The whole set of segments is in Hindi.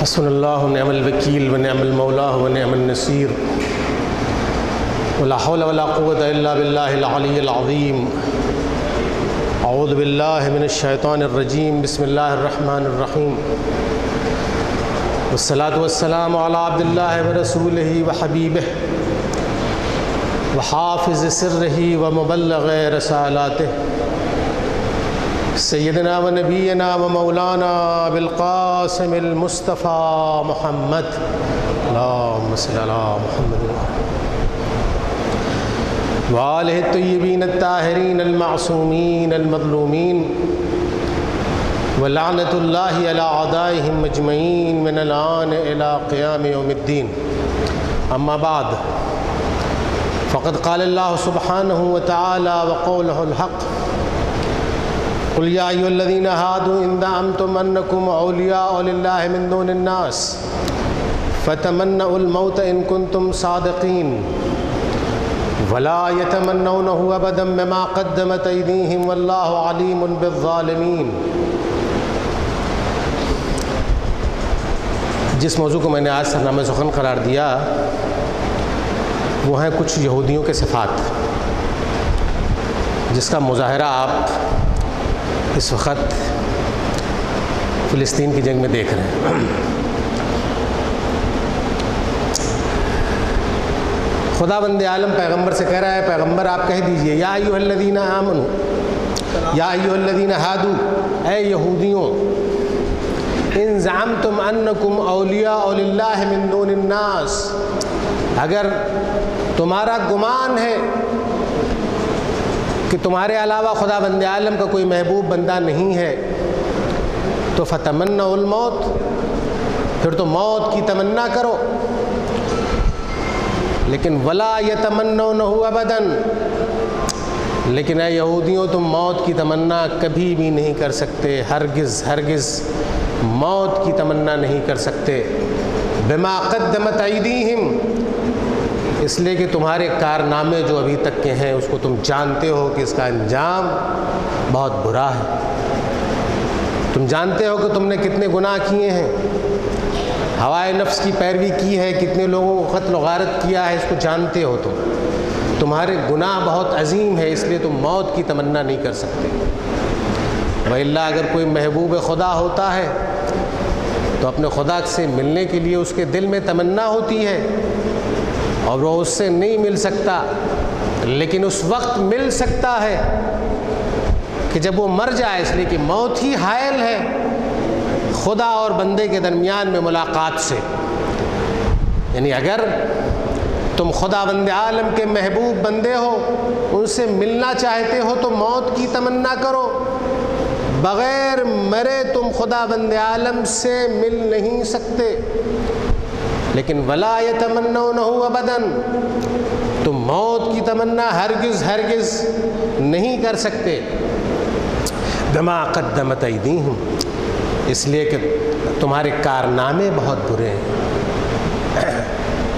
हसनल्ला नमलवकील व नमलमौला व नमलनसीर वलाहौल वला क़ुव्वत इल्ला बिल्लाहिल-अलीय्यिल-अज़ीम अऊज़ु बिल्लाहि मिनश्शैतानिर्रजीम बिस्मिल्लाहिर्रहमानिर्रहीम वस्सलातु वस्सलामु अला अब्दिल्लाहि व रसूलिहि व हबीबिहि। व हाफ़िज़ सिर्रिहि व मुबल्लिग़ रसालातिहि। सैदना व नबीना व मौलाना बिलक़ासिमिल-मुस्तफ़ा मुहम्मद। मुहम्मद। वालह ताहरीन अलमासूमीन अलमज़लूमीन वलानतुल्लाहि अला अदाइहिम अजमईन। मिनल आन इला क़ियाम यौमिद्दीन। अम्मा बाद। फ़क़द क़ाल क़ौलुहुल हक़। क़ुल या अय्युहल्लज़ीन हादू इन ज़अमतुम अन्नकुम औलियाउ लिल्लाहि मिन दूनिन्नास फ़तमन्नउल मौत इन कुंतुम सादिक़ीन वला यतमन्नौनहु अबदम वल्लाहु अलीमुन बिज़्ज़ालिमीन जिस मौजू को मैंने आज सरनामे सुखन करार दिया, वो हैं कुछ यहूदियों के सिफ़ात, जिसका मुजाहरा आप इस वक्त फ़िलिस्तीन की जंग में देख रहे हैं। खुदा बंद आलम पैगंबर से कह रहा है पैगंबर आप कह दीजिए, या अयुहल्लदीन आमन, या अयुहल्लदीन हादू ए यहूदियों, इन ज़ाम तुम अन्नकुम अलिया मिनदूनन्नास अगर तुम्हारा गुमान है कि तुम्हारे अलावा खुदा बंद आलम का कोई महबूब बंदा नहीं है। तो फ़तमन्ना मौत। फिर तो मौत की तमन्ना करो। लेकिन वला ये तमन्ना न हुआ बदन लेकिन ए यहूदियों, तुम मौत की तमन्ना कभी भी नहीं कर सकते। हरगिज़ हरगिज़ मौत की तमन्ना नहीं कर सकते। बिमा कद्दमत अयदीहिम। इसलिए कि तुम्हारे कारनामे जो अभी तक के हैं, उसको तुम जानते हो कि इसका अंजाम बहुत बुरा है। तुम जानते हो कि तुमने कितने गुनाह किए हैं, हवाए नफ्स की पैरवी की है, कितने लोगों को कत्ल गारत किया है, इसको जानते हो तुम। तुम्हारे गुनाह बहुत अजीम है, इसलिए तुम मौत की तमन्ना नहीं कर सकते। वल्ला अगर कोई महबूब खुदा होता है तो अपने खुदा से मिलने के लिए उसके दिल में तमन्ना होती है। और वो उससे नहीं मिल सकता, लेकिन उस वक्त मिल सकता है कि जब वो मर जाए, इसलिए कि मौत ही हायल है खुदा और बंदे के दरमियान में मुलाकात से। यानी अगर तुम खुदा बंद आलम के महबूब बंदे हो, उनसे मिलना चाहते हो तो मौत की तमन्ना करो। बग़ैर मरे तुम खुदा बंद आलम से मिल नहीं सकते। लेकिन वला ये तमन्ना न हुआ बदन तुम मौत की तमन्ना हरगिज़ हरगिज़ नहीं कर सकते। दमा कदमत दी हूँ इसलिए कि तुम्हारे कारनामे बहुत बुरे हैं।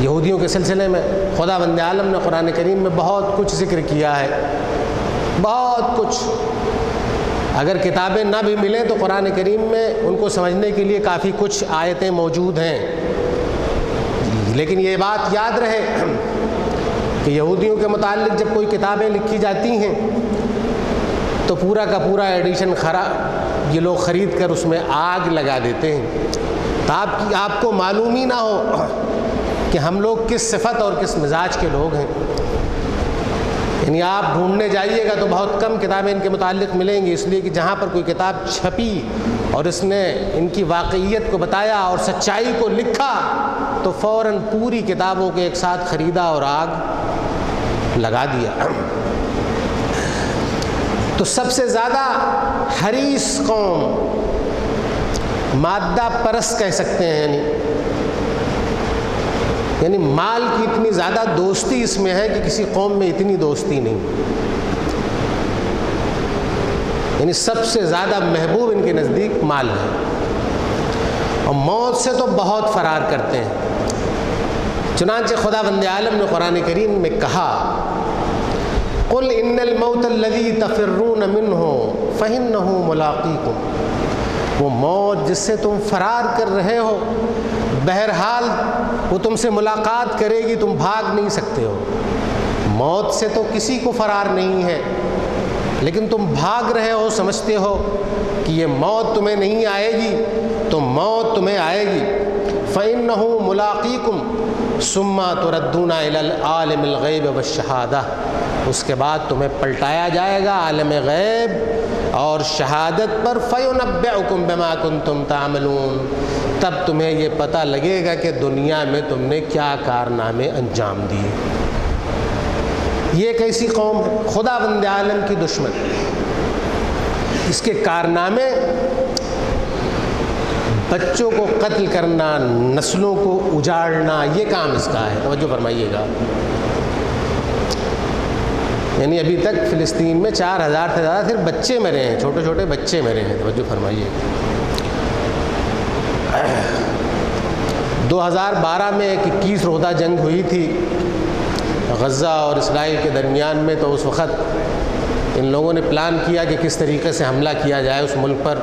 यहूदियों के सिलसिले में खुदा बंद आलम ने कुरान करीम में बहुत कुछ ज़िक्र किया है, बहुत कुछ। अगर किताबें ना भी मिलें तो कुरान करीम में उनको समझने के लिए काफ़ी कुछ आयतें मौजूद हैं। लेकिन ये बात याद रहे कि यहूदियों के मुतालिक जब कोई किताबें लिखी जाती हैं तो पूरा का पूरा एडिशन खरा, ये लोग ख़रीद कर उसमें आग लगा देते हैं। तो आपकी, आपको मालूम ही ना हो कि हम लोग किस सिफत और किस मिजाज के लोग हैं। यानी आप ढूँढने जाइएगा तो बहुत कम किताबें इनके मुतालिक मिलेंगी, इसलिए कि जहाँ पर कोई किताब छपी और इसने इनकी वाकईत को बताया और सच्चाई को लिखा तो फ़ौर पूरी किताबों के एक साथ ख़रीदा और आग लगा दिया। तो सबसे ज़्यादा हरीस कौम मादा परस कह सकते हैं, यानी यानी माल की इतनी ज़्यादा दोस्ती इसमें है कि किसी कौम में इतनी दोस्ती नहीं। यानी सबसे ज़्यादा महबूब इनके नज़दीक माल है। और मौत से तो बहुत फ़रार करते हैं। चुनानचे खुदा बंद आलम ने कुरान करीम में कहा, कुल इन्नल मौत लदी तफिरून मिन हो फ़हिन हो मुलाकी को वो मौत जिससे तुम फरार कर रहे हो, बहरहाल वो तुमसे मुलाकात करेगी, तुम भाग नहीं सकते हो। मौत से तो किसी को फरार नहीं है, लेकिन तुम भाग रहे हो, समझते हो कि ये मौत तुम्हें नहीं आएगी तो मौत तुम्हें आएगी। फ़ैन मुलाकीकुम सुम्मा तो रद्दूना आलमगैब व शहादा। उसके बाद तुम्हें पलटाया जाएगा आलम गैब और शहादत पर फ़ैनबुकुम बमा कुन तुम तामलून। तब तुम्हें ये पता लगेगा कि दुनिया में तुमने क्या कारनामे अंजाम दिए। ये कैसी कौम खुदा बंद आलम की दुश्मन। इसके कारनामे बच्चों को कत्ल करना, नस्लों को उजाड़ना, ये काम इसका है। तवज्जो फरमाइएगा। यानी अभी तक फ़िलिस्तीन में चार हज़ार से ज़्यादा सिर्फ़ बच्चे मरे हैं छोटे छोटे बच्चे मरे हैं, तवज्जो फरमाइएगा 2012 में एक इक्कीस रोदा जंग हुई थी गज़ा और इसराइल के दरमियान में तो उस वक़्त इन लोगों ने प्लान किया कि किस तरीके से हमला किया जाए उस मुल्क पर।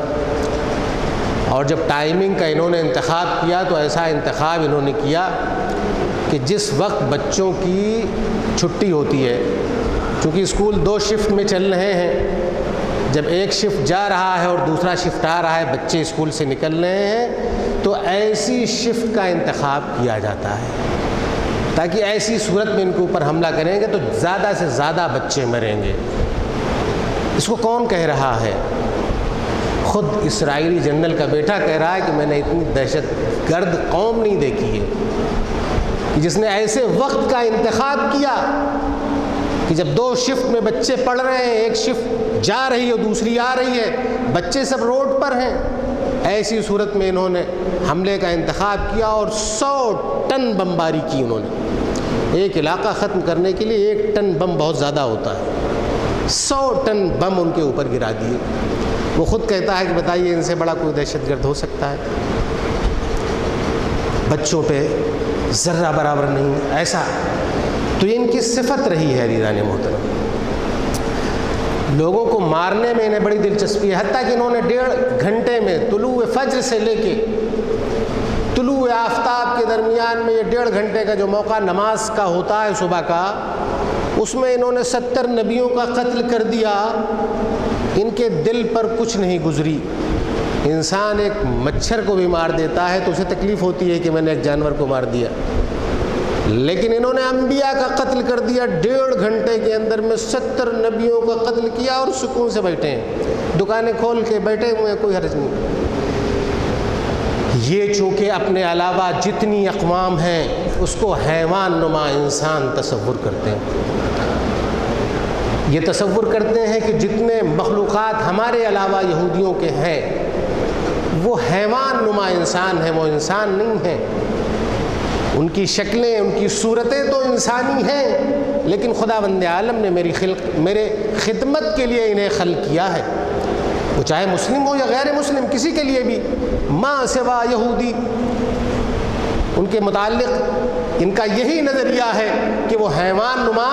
और जब टाइमिंग का इन्होंने इंतखब किया तो ऐसा इंतखब इन्होंने किया कि जिस वक्त बच्चों की छुट्टी होती है, क्योंकि स्कूल दो शिफ्ट में चल रहे हैं, जब एक शिफ्ट जा रहा है और दूसरा शिफ्ट आ रहा है, बच्चे स्कूल से निकल रहे हैं तो ऐसी शिफ्ट का इंतखब किया जाता है। ताकि ऐसी सूरत में इनके ऊपर हमला करेंगे तो ज़्यादा से ज़्यादा बच्चे मरेंगे। इसको कौन कह रहा है? खुद इसराइली जनरल का बेटा कह रहा है कि मैंने इतनी दहशत गर्द कौम नहीं देखी है, कि जिसने ऐसे वक्त का इंतखब किया कि जब दो शिफ्ट में बच्चे पढ़ रहे हैं, एक शिफ्ट जा रही है, दूसरी आ रही है, बच्चे सब रोड पर हैं। ऐसी सूरत में इन्होंने हमले का इंतखब किया और सौ टन बमबारी की उन्होंने एक इलाका ख़त्म करने के लिए एक टन बम बहुत ज़्यादा होता है। सौ टन बम उनके ऊपर गिरा दिए। वो ख़ुद कहता है कि बताइए, इनसे बड़ा कोई दहशत गर्द हो सकता है। बच्चों पे ज़र्रा बराबर नहीं ऐसा। तो ये इनकी सिफत रही है रीज़ान मोहतरम। लोगों को मारने में इन्हें बड़ी दिलचस्पी है हती कि इन्होंने डेढ़ घंटे में तुलु फज्र से लेके तुलु आफ्ताब के दरमियान में ये डेढ़ घंटे का जो मौका नमाज़ का होता है सुबह का, उसमें इन्होंने सत्तर नबियों का कत्ल कर दिया। इनके दिल पर कुछ नहीं गुजरी। इंसान एक मच्छर को भी मार देता है तो उसे तकलीफ़ होती है कि मैंने एक जानवर को मार दिया। लेकिन इन्होंने अम्बिया का कत्ल कर दिया, डेढ़ घंटे के अंदर में सत्तर नबियों का कत्ल किया और सुकून से बैठे हैं। दुकानें खोल के बैठे हुए हैं, कोई हर्ज नहीं। ये चूँकि अपने अलावा जितनी अकवाम हैं, उसको हैवान नुमा इंसान तस्वुर करते हैं। ये तस्वुर करते हैं कि जितने मखलूक़ हमारे अलावा यहूदियों के हैं, वो हैवान नुमा इंसान हैं, वो इंसान नहीं हैं। उनकी शक्लें, उनकी सूरतें तो इंसानी हैं, लेकिन खुदा बंद आलम ने मेरी खिल, मेरे खिदमत के लिए इन्हें खल किया है। वो चाहे मुस्लिम हो या गैर मुस्लिम, किसी के लिए भी, माँ सिवा यहूदी। उनके मुतालिक इनका यही नज़रिया है कि वो हैवान नुमा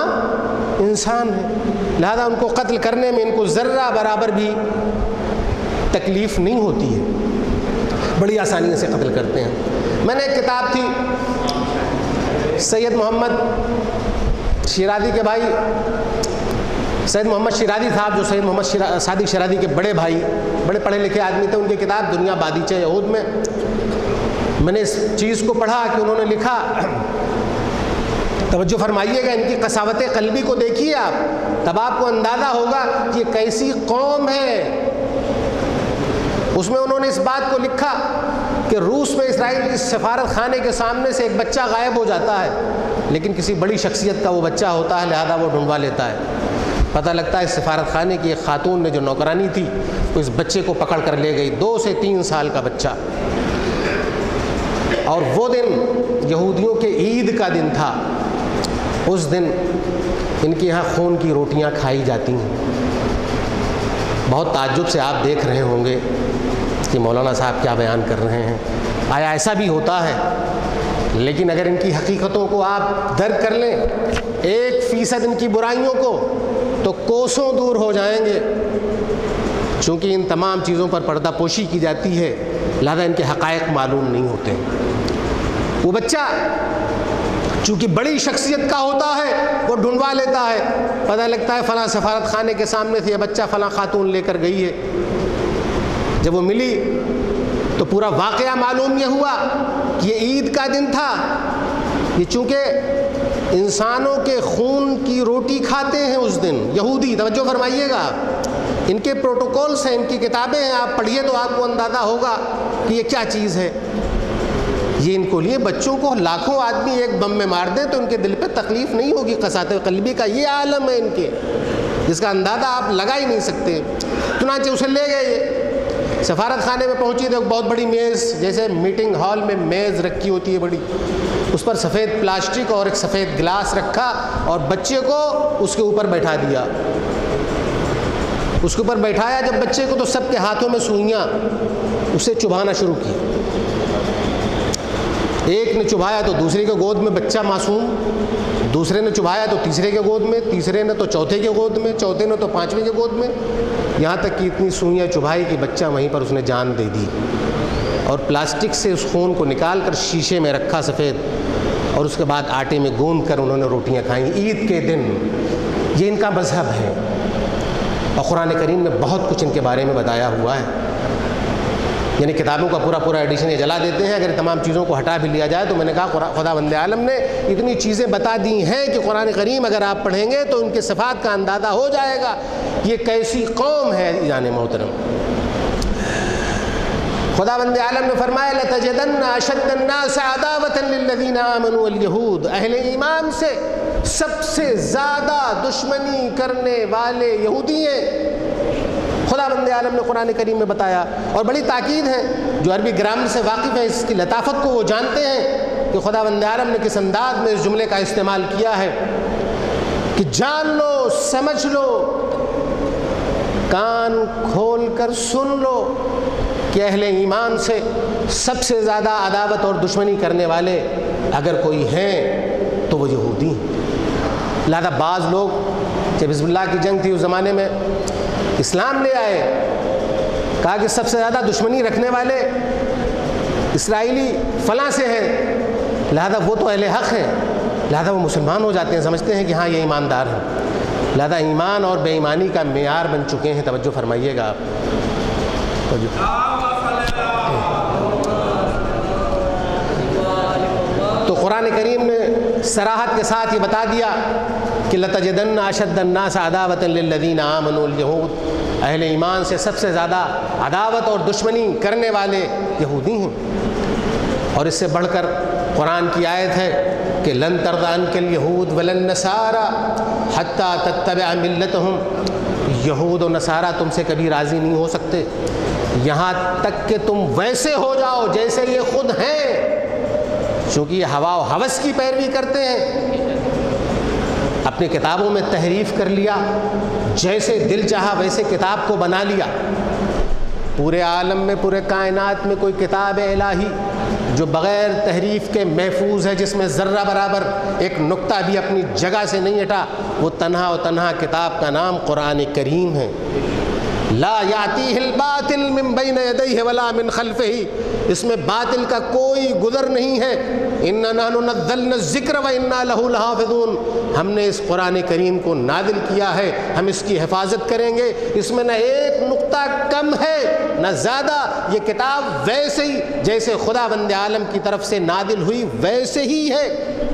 इंसान है। लिहाजा उनको कत्ल करने में इनको ज़र्रा बराबर भी तकलीफ़ नहीं होती है। बड़ी आसानी से कत्ल करते हैं। मैंने एक किताब थी, सैयद मोहम्मद शिरादी के भाई, सैयद मोहम्मद शिरादी साहब, जो सैयद मोहम्मद सादिक शिरादी के बड़े भाई, बड़े पढ़े लिखे आदमी थे, उनकी किताब दुनिया बादीचे यहूद में। मैंने इस चीज़ को पढ़ा कि उन्होंने लिखा तवज्जो फरमाइएगा, इनकी कसावत कलबी को देखिए आप। तब आपको अंदाज़ा होगा कि कैसी कौम है। उसमें उन्होंने इस बात को लिखा कि रूस में इसराइल की सफारत खाने के सामने से एक बच्चा गायब हो जाता है, लेकिन किसी बड़ी शख्सियत का वो बच्चा होता है, लिहाजा वो ढूंढवा लेता है। पता लगता है सफारत खाने की एक खातून ने जो नौकरानी थी, वो इस बच्चे को पकड़ कर ले गई, दो से तीन साल का बच्चा। और वो दिन यहूदियों के ईद का दिन था। उस दिन इनके यहाँ खून की रोटियाँ खाई जाती हैं। बहुत ताज्जुब से आप देख रहे होंगे कि मौलाना साहब क्या बयान कर रहे हैं। आया ऐसा भी होता है, लेकिन अगर इनकी हकीकतों को आप दर्द कर लें, एक फ़ीसद इनकी बुराइयों को तो कोसों दूर हो जाएँगे। चूँकि इन तमाम चीज़ों पर पर्दापोशी की जाती है, लिहाजा इनके हक़ मालूम नहीं होते। वो बच्चा चूँकि बड़ी शख्सियत का होता है, वो ढूंढवा लेता है। पता लगता है फ़लाँ सफारत खाने के सामने से यह बच्चा फ़लाँ खातून लेकर गई है। जब वो मिली तो पूरा वाक़ मालूम यह हुआ कि ये ईद का दिन था ये चूँकि इंसानों के खून की रोटी खाते हैं उस दिन, यहूदी, तवज्जो फरमाइएगा। इनके प्रोटोकॉल्स हैं, इनकी किताबें हैं, आप पढ़िए तो आपको अंदाज़ा होगा कि ये क्या चीज़ है। ये इनको लिए बच्चों को लाखों आदमी एक बम में मार दें तो उनके दिल पे तकलीफ़ नहीं होगी कसात कलबी का ये आलम है इनके, जिसका अंदाज़ा आप लगा ही नहीं सकते। चुनाचे उसे ले गए ये। सफारत खाने में पहुँची तो बहुत बड़ी मेज़, जैसे मीटिंग हॉल में मेज़ रखी होती है बड़ी। उस पर सफ़ेद प्लास्टिक और एक सफ़ेद गिलास रखा और बच्चे को उसके ऊपर बैठा दिया। उसके ऊपर बैठाया, जब बच्चे को तो सबके हाथों में सुइयाँ, उसे चुभाना शुरू की एक ने चुभाया तो दूसरे के गोद में बच्चा मासूम, दूसरे ने चुभाया तो तीसरे के गोद में, तीसरे ने तो चौथे के गोद में, चौथे ने तो पाँचवें के गोद में। यहाँ तक कि इतनी सुइयाँ चुभाई कि बच्चा वहीं पर उसने जान दे दी। और प्लास्टिक से उस खून को निकाल कर शीशे में रखा सफ़ेद, और उसके बाद आटे में गूंद कर उन्होंने रोटियाँ खाई। ईद के दिन, ये इनका मज़हब है। और क़ुरान करीम में बहुत कुछ इनके बारे में बताया हुआ है। यानी किताबों का पूरा पूरा एडिशन ये जला देते हैं। अगर तमाम चीज़ों को हटा भी लिया जाए तो मैंने कहा खुदा बंद आलम ने इतनी चीज़ें बता दी हैं कि कुरान करीम अगर आप पढ़ेंगे तो उनके सफ़ात का अंदाज़ा हो जाएगा। ये कैसी कौम है ईरान मोहतरम? खुदा बंद आलम ने फरमाया अहले ईमान से सबसे ज़्यादा दुश्मनी करने वाले यहूदी हैं। खुदा बंद आलम ने कुरान करीम में बताया और बड़ी ताकीद है, जो अरबी ग्राम से वाकिफ़ है, इसकी लताफत को वो जानते हैं कि खुदा बंद आलम ने किस अंदाज में इस जुमले का इस्तेमाल किया है कि जान लो, समझ लो, कान खोल कर सुन लो कि अहले ईमान से सबसे ज़्यादा अदावत और दुश्मनी करने वाले अगर कोई हैं तो वो यहूदी लिहाजा बाज़ लोग, जब हिजबुल्लाह की जंग थी उस ज़माने में इस्लाम ले आए। कहा कि सबसे ज़्यादा दुश्मनी रखने वाले इसराइली फ़लाँ से हैं। लिहाजा वो तो अहले हक़ हैं। लिहाजा वो मुसलमान हो जाते हैं, समझते हैं कि हाँ ये ईमानदार हैं। लिहाजा ईमान और बेईमानी का मैार बन चुके हैं। तवज्जो फरमाइएगा आप। तो कुरान करीम ने सराहत के साथ ये बता दिया कि लतजदन अशदन्ना सदावतलदीन आमनूद अहल ईमान से सबसे ज़्यादा अदावत और दुश्मनी करने वाले यहूदी हैं। और इससे बढ़कर कुरान की आयत है कि लन तरदान के यहूद वलन नसारा हती तत्तब मिलत हूँ यहूद और नसारा तुमसे कभी राज़ी नहीं हो सकते। यहाँ तक कि तुम वैसे हो जाओ जैसे ये खुद हैं। ये हवा हवस की पैरवी करते हैं। अपनी किताबों में तहरीफ कर लिया, जैसे दिल चाहा वैसे किताब को बना लिया। पूरे आलम में, पूरे कायनात में कोई किताब इलाही, जो बग़ैर तहरीफ के महफूज है, जिसमें ज़र्रा बराबर एक नुक्ता भी अपनी जगह से नहीं हटा, वो तनहा और तनहा किताब का नाम कुरान करीम है। ला वला मिन इसमें बातिल का कोई गुजर नहीं है। इन्ना ज़िक्र व इन्ना लहू लहाफिदून हमने इस कुरान करीम को नादिल किया है। हम इसकी हिफाजत करेंगे। इसमें न एक नुक्ता कम है, न ज़्यादा। ये किताब वैसे ही, जैसे खुदा बंद आलम की तरफ़ से नादिल हुई, वैसे ही है।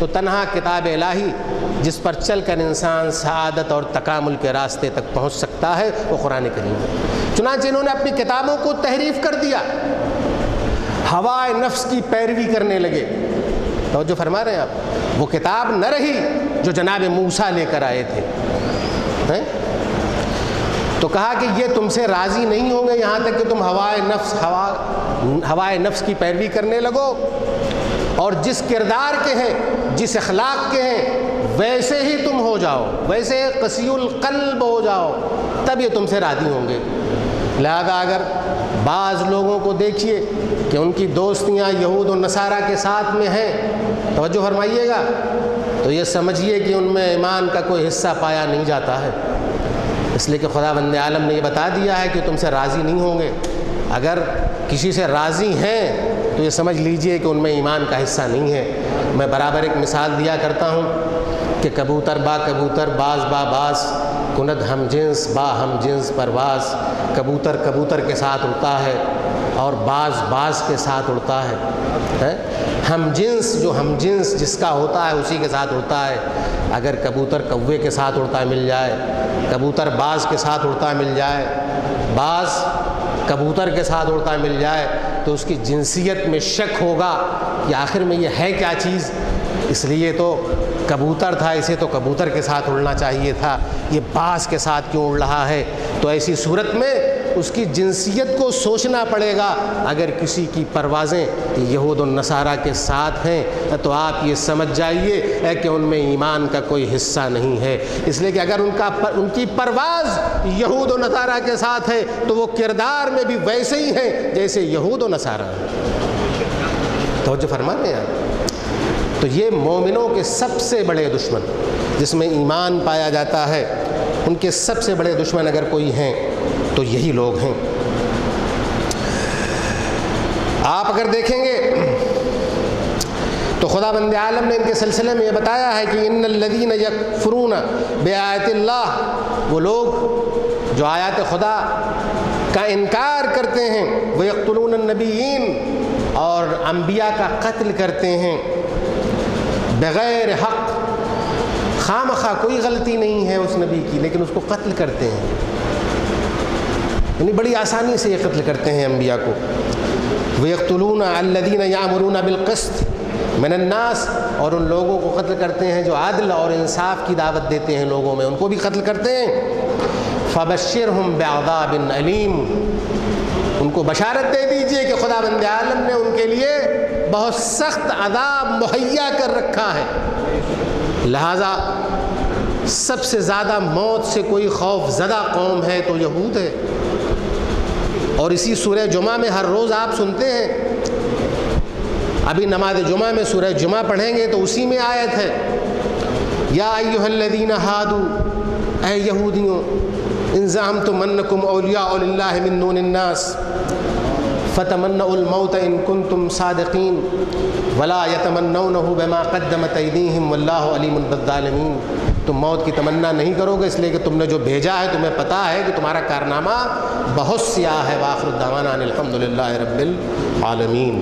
तो तनहा किताब इलाही, जिस पर चल कर इंसान शहादत और तकामुल के रास्ते तक पहुँच सकता है, वो कुरान करीम है। चुनाच इन्होंने अपनी किताबों को तहरीफ कर दिया। हवाए नफ्स की पैरवी करने लगे। तो जो फरमा रहे हैं आप, वो किताब न रही जो जनाब मूसा लेकर आए थे। हैं? तो कहा कि ये तुमसे राज़ी नहीं होंगे यहाँ तक कि तुम हवाए नफ्स, हवा, हवाए नफ्स की पैरवी करने लगो। और जिस किरदार के हैं जिस अखलाक के हैं, वैसे ही तुम हो जाओ। वैसे कसील कल्ब हो जाओ। तब ये तुमसे राज़ी होंगे। लिहाजा अगर बाज़ लोगों को देखिए कि उनकी दोस्तियाँ यहूद और नसारा के साथ में हैं तोज्जो फरमाइएगा। तो ये समझिए कि उनमें ईमान का कोई हिस्सा पाया नहीं जाता है। इसलिए कि खुदा बंद आलम ने यह बता दिया है कि तुमसे राज़ी नहीं होंगे। अगर किसी से राज़ी हैं तो ये समझ लीजिए कि उनमें ईमान का हिस्सा नहीं है। मैं बराबर एक मिसाल दिया करता हूँ कि कबूतर बा कबूतर बाज बा बाज कुनद हम जिन्स बा हम जिन्स परवाज कबूतर कबूतर के साथ उड़ता है और बाज बाज के साथ उड़ता है, है? हम जिन्स जो हम जिन्स जिसका होता है उसी के साथ उड़ता है। अगर कबूतर कौवे के साथ उड़ता मिल जाए कबूतर बाज के साथ उड़ता मिल जाए बाज कबूतर के साथ उड़ता मिल जाए तो उसकी जिनसीत में शक होगा कि आखिर में ये है क्या चीज़। इसलिए तो कबूतर था, इसे तो कबूतर के साथ उड़ना चाहिए था। ये बास के साथ क्यों उड़ रहा है? तो ऐसी सूरत में उसकी जिनसियत को सोचना पड़ेगा। अगर किसी की परवाज़ें यहूद नसारा के साथ हैं तो आप ये समझ जाइए कि उनमें ईमान का कोई हिस्सा नहीं है। इसलिए कि अगर उनका पर, उनकी परवाज़ यहूद नसारा के साथ है तो वो किरदार में भी वैसे ही हैं जैसे यहूद नसारा तो जो फरमा हैं तो ये मोमिनों के सबसे बड़े दुश्मन जिसमें ईमान पाया जाता है उनके सबसे बड़े दुश्मन अगर कोई हैं तो यही लोग हैं। आप अगर देखेंगे तो खुदा बंद आलम ने इनके सिलसिले में ये बताया है कि इन लदीन यकफरून बेआतल्ला वो लोग जो आयात खुदा का इनकार करते हैं, वो यकतलून नबीन और अम्बिया का कत्ल करते हैं। बग़ैर हक़ खाम खा कोई गलती नहीं है उस नबी की, लेकिन उसको कत्ल करते हैं। यानी बड़ी आसानी से ये कत्ल करते हैं अम्बिया को। वक्तलून अल्लदीन यामरून बिलकस्त, मनन्नास, और उन लोगों को कत्ल करते हैं जो आदल और इंसाफ की दावत देते हैं लोगों में, उनको भी कत्ल करते हैं। फ़बशर हम बिन अलीम, उनको बशारत दे दीजिए कि खुदा बंद आलम ने उनके लिए बहुत सख्त अदाब मुहैया कर रखा है। लिहाजा सबसे ज़्यादा मौत से कोई खौफ ज़दा कौम है तो यहूद है। और इसी सूर्य जुमा में हर रोज़ आप सुनते हैं। अभी नमाज़ जुमा में सूर्य जुमा पढ़ेंगे तो उसी में आयत है। या अयुहल्लदीन हादू ए यहूदियों इंज़ाम तो मन्नकुम अलिया मिन्नास फ़तमन्नउलमौत इन कुन तुम सादकीन, वला यतमन्नौन बमा कदमत अलीमुल तुम मौत की तमन्ना नहीं करोगे, इसलिए कि तुमने जो भेजा है, तुम्हें पता है कि तुम्हारा कारनामा बहुत सिया है वाखरुद्दावाना आलमीन।